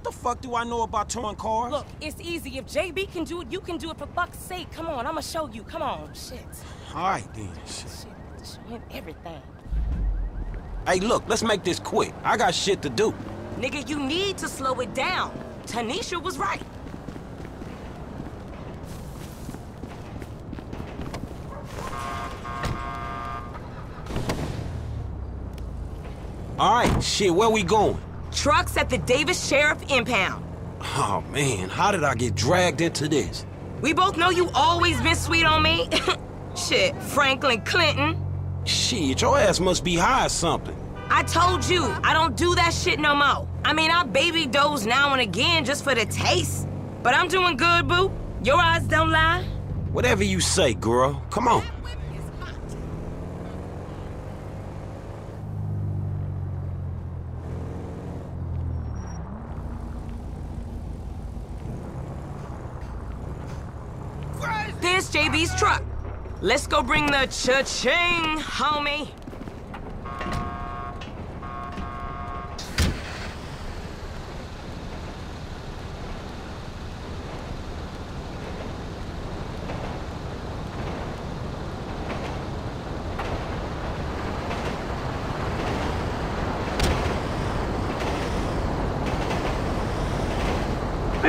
What the fuck do I know about towing cars? Look, it's easy. If JB can do it, you can do it for fuck's sake. Come on, I'ma show you. Come on. Shit. All right, then. Shit. Shit. Show him everything. Hey, look, let's make this quick. I got shit to do. Nigga, you need to slow it down. Tanisha was right. All right, shit, where we going? Trucks at the Davis Sheriff Impound. Oh, man, how did I get dragged into this? We both know you always been sweet on me. Shit, Franklin Clinton. Shit, your ass must be high or something. I told you, I don't do that shit no more. I mean, I baby doze now and again just for the taste. But I'm doing good, boo. Your eyes don't lie. Whatever you say, girl. Come on. JB's truck. Let's go bring the cha-ching, homie.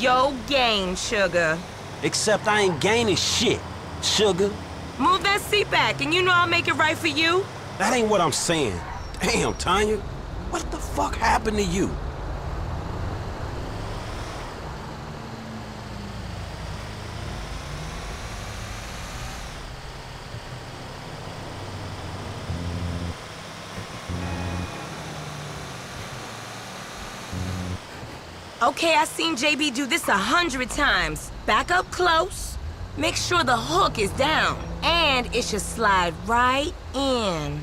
yo gain, sugar. Except I ain't gaining shit, sugar. Move that seat back, and you know I'll make it right for you. That ain't what I'm saying. Damn, Tonya. What the fuck happened to you? Okay, I seen JB do this a hundred times. Back up close. Make sure the hook is down. And it should slide right in.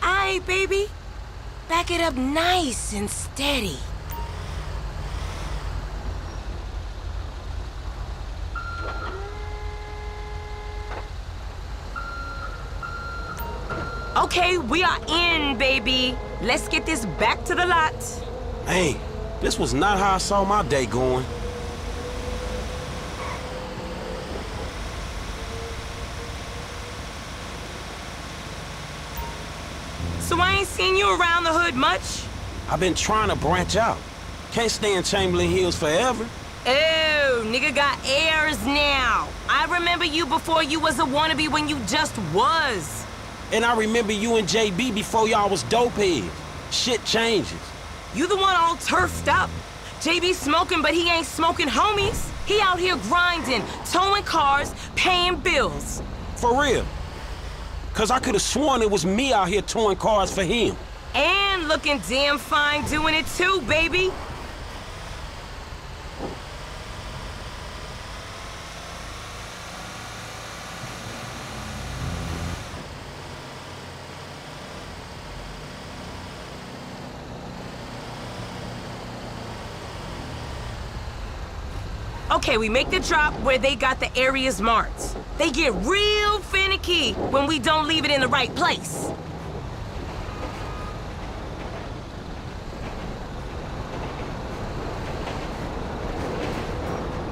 Aight, baby. Back it up nice and steady. Okay, we are in, baby. Let's get this back to the lot. Hey, this was not how I saw my day going. So I ain't seen you around the hood much? I've been trying to branch out. Can't stay in Chamberlain Hills forever. Oh, nigga got airs now. I remember you before you was a wannabe when you just was. And I remember you and JB before y'all was dope heads. Shit changes. You the one all turfed up. JB smoking, but he ain't smoking homies. He out here grinding, towing cars, paying bills. For real. Cause I could have sworn it was me out here towing cars for him. And looking damn fine doing it too, baby. Okay, we make the drop where they got the areas marked. They get real finicky when we don't leave it in the right place.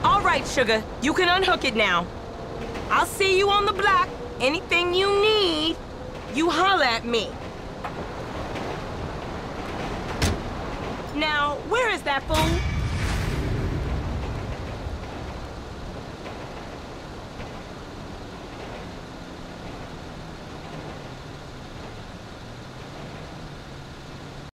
All right, sugar, you can unhook it now. I'll see you on the block. Anything you need, you holler at me. Now, where is that fool?